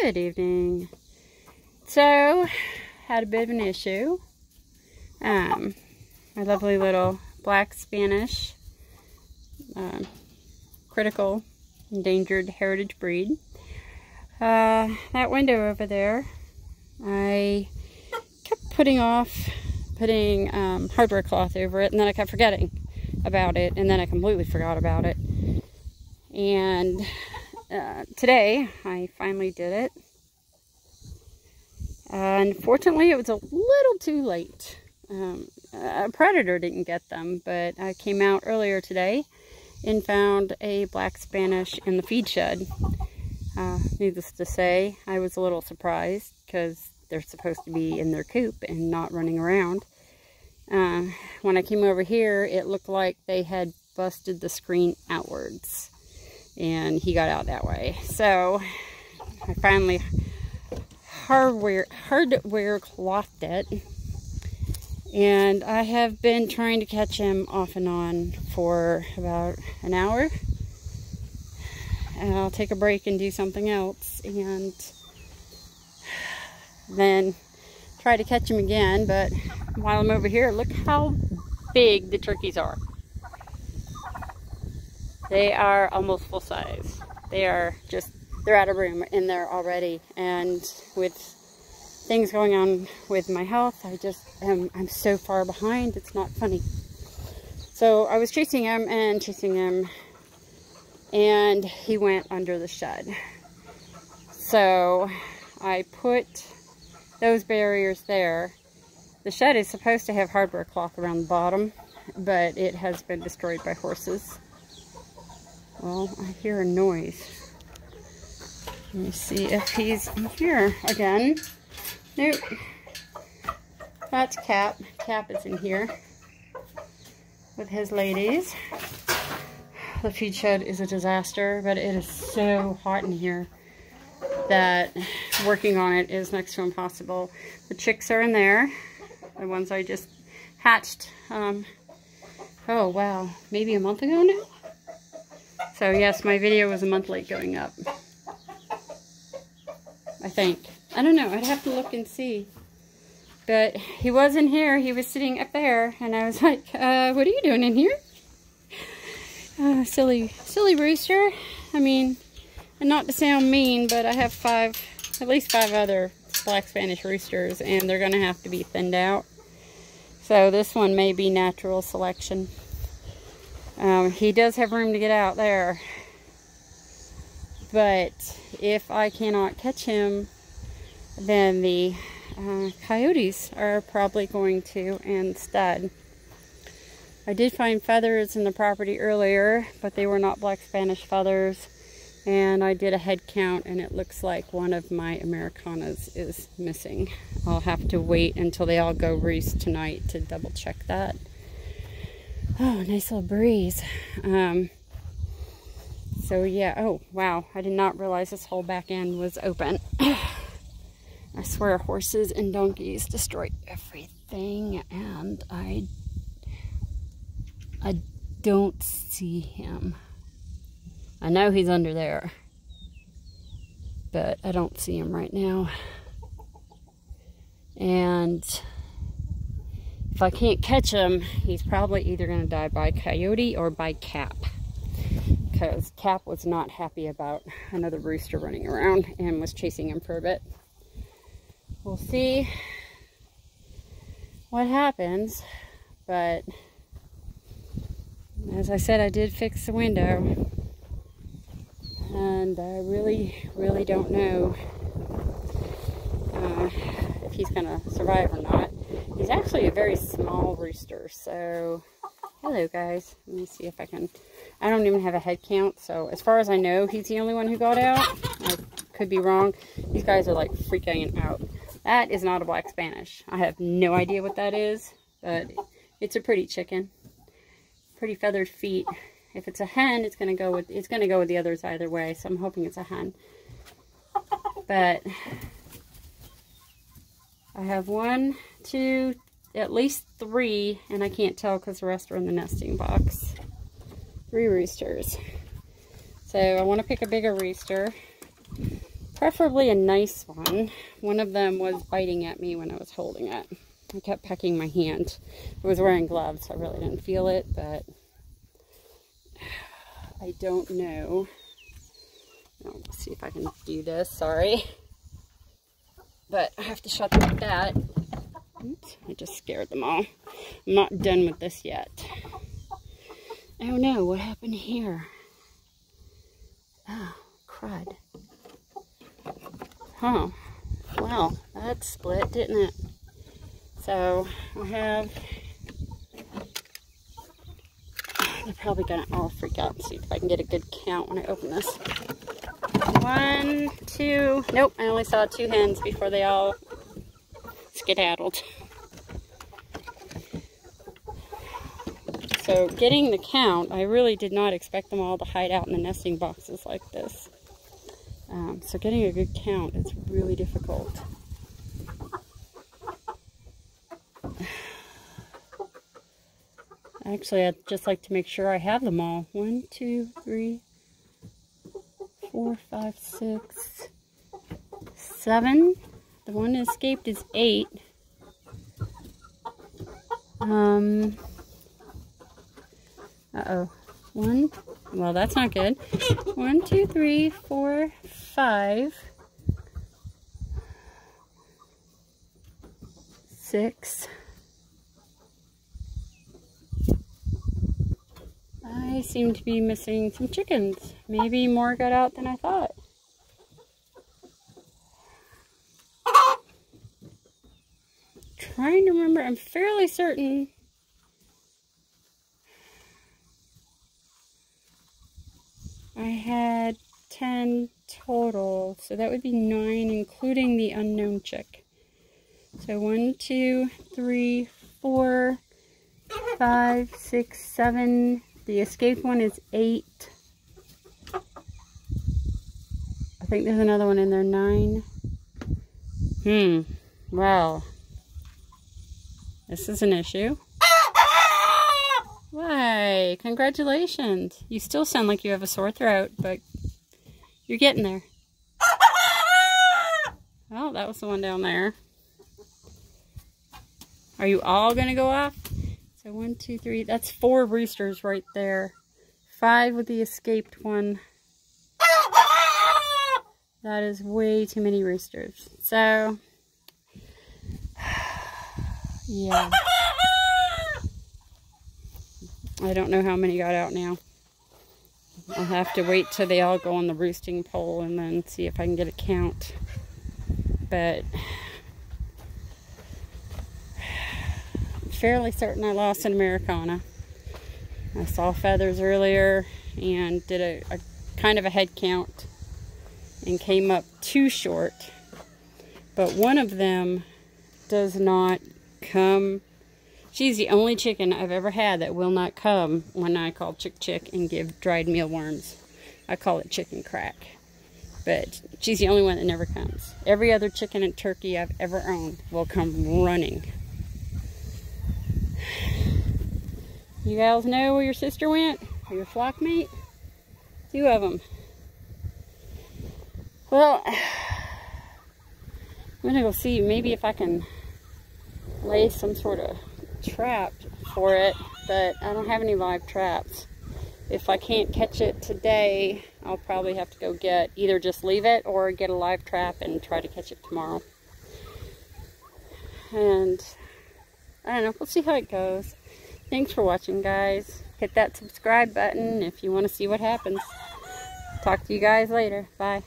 Good evening. So, had a bit of an issue. Um, my lovely little black Spanish um, critical endangered heritage breed. Uh, that window over there, I kept putting off putting um, hardware cloth over it, and then I kept forgetting about it, and then I completely forgot about it. And uh, today, I finally did it. Unfortunately, it was a little too late. Um, a predator didn't get them, but I came out earlier today and found a black Spanish in the feed shed. Uh, needless to say, I was a little surprised because they're supposed to be in their coop and not running around. Uh, when I came over here, it looked like they had busted the screen outwards and he got out that way. So I finally hardware, hardware clothed it and I have been trying to catch him off and on for about an hour. And I'll take a break and do something else and then try to catch him again. But while I'm over here, look how big the turkeys are. They are almost full size. They are just, they're out of room in there already. And with things going on with my health. I just am, I'm so far behind. It's not funny. So I was chasing him and chasing him and he went under the shed. So I put those barriers there. The shed is supposed to have hardware cloth around the bottom, but it has been destroyed by horses. Well, I hear a noise. Let me see if he's in here again. Nope. That's Cap. Cap is in here with his ladies. The feed shed is a disaster, but it is so hot in here that working on it is next to impossible. The chicks are in there, the ones I just hatched, um, oh wow, maybe a month ago now? So yes, my video was a month late going up. I think. I don't know. I'd have to look and see. But he was in here. He was sitting up there. And I was like, uh, what are you doing in here? Uh, silly, silly rooster. I mean, and not to sound mean, but I have five, at least five other black Spanish roosters. And they're going to have to be thinned out. So this one may be natural selection. Um, he does have room to get out there. But if I cannot catch him then the uh, coyotes are probably going to instead. I did find feathers in the property earlier, but they were not black Spanish feathers. And I did a head count and it looks like one of my Americanas is missing. I'll have to wait until they all go roost tonight to double check that. Oh, nice little breeze. Um, so yeah, oh wow, I did not realize this whole back end was open. I swear horses and donkeys destroy everything and I I don't see him. I know he's under there, but I don't see him right now. And if I can't catch him, he's probably either going to die by coyote or by Cap. Because Cap was not happy about another rooster running around and was chasing him for a bit we'll see what happens. But as I said, I did fix the window. And I really, really don't know uh, if he's going to survive or not. He's actually a very small rooster. So, hello guys. Let me see if I can... I don't even have a head count. So, as far as I know, he's the only one who got out. I could be wrong. These guys are like freaking out. That is not a black Spanish. I have no idea what that is, but it's a pretty chicken. Pretty feathered feet. If it's a hen, it's gonna go with it's gonna go with the others either way. So I'm hoping it's a hen. But I have one, two, at least three, and I can't tell because the rest are in the nesting box. Three roosters. So I want to pick a bigger rooster Preferably a nice one. One of them was biting at me when I was holding it. I kept pecking my hand. I was wearing gloves, so I really didn't feel it, but I don't know. let's see if I can do this. Sorry. But I have to shut that. Oops, I just scared them all. I'm not done with this yet. Oh no, what happened here? Oh, crud. Huh. Well, that split, didn't it? So, I have... They're probably going to all freak out and see if I can get a good count when I open this. One, two... Nope, I only saw two hens before they all skedaddled. So getting the count, I really did not expect them all to hide out in the nesting boxes like this. Um, so getting a good count is really difficult. Actually, I'd just like to make sure I have them all. One, two, three, four, five, six, seven. The one that escaped is eight. Um, uh-oh. One, well, that's not good. One, two, three, four, five, six. I seem to be missing some chickens. Maybe more got out than I thought. Trying to remember, I'm fairly certain I had 10 total, so that would be 9, including the unknown chick. So one, two, three, four, five, six, seven. The escape one is 8. I think there's another one in there, 9. Hmm, well, this is an issue. Why, congratulations. You still sound like you have a sore throat, but you're getting there. Oh, that was the one down there. Are you all going to go off? So one, two, three. That's four roosters right there. Five with the escaped one. That is way too many roosters. So, yeah. I don't know how many got out now. I'll have to wait till they all go on the roosting pole and then see if I can get a count. But I'm fairly certain I lost an Americana. I saw feathers earlier and did a, a kind of a head count and came up too short. But one of them does not come She's the only chicken I've ever had that will not come when I call Chick Chick and give dried mealworms. I call it chicken crack. But she's the only one that never comes. Every other chicken and turkey I've ever owned will come running. You guys know where your sister went? Or your flock mate? Two of them. Well, I'm gonna go see maybe if I can lay some sort of trap for it, but I don't have any live traps. If I can't catch it today, I'll probably have to go get, either just leave it or get a live trap and try to catch it tomorrow. And I don't know, we'll see how it goes. Thanks for watching, guys. Hit that subscribe button if you want to see what happens. Talk to you guys later. Bye.